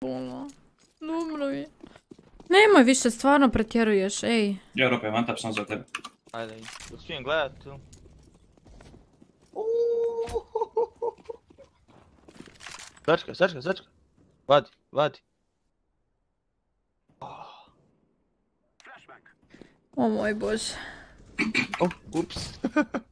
bolno. Dobro je. Nemoj više, stvarno pretjeruješ, ej. Europa, one tap sam za tebe. Ajde, uspijem gledat tu. Sačka, sačka, sačka. Vadi, vadi. Oh. O moj bože. Oh, ups.